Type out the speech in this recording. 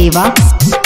सेवा।